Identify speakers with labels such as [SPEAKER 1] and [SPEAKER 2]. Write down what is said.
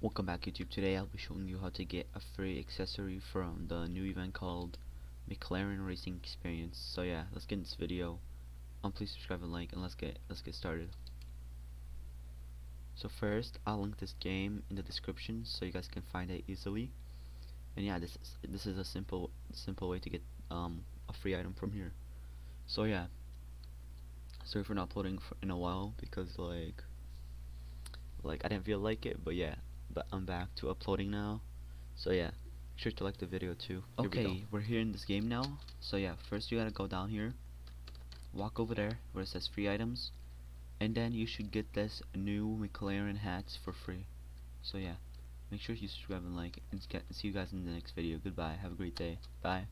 [SPEAKER 1] Welcome back YouTube. Today I'll be showing you how to get a free accessory from the new event called McLaren Racing Experience. So yeah, let's get in this video. Um, please subscribe and like and let's get let's get started. So first I'll link this game in the description so you guys can find it easily. And yeah, this is this is a simple simple way to get um a free item from here. So yeah. Sorry for not uploading for in a while because like like I didn't feel like it, but yeah, I'm back to uploading now. So yeah, make sure to like the video too. Here okay, we we're here in this game now. So yeah, first you gotta go down here, walk over there where it says free items, and then you should get this new McLaren hats for free. So yeah, make sure you subscribe and like, and see you guys in the next video. Goodbye. Have a great day. Bye.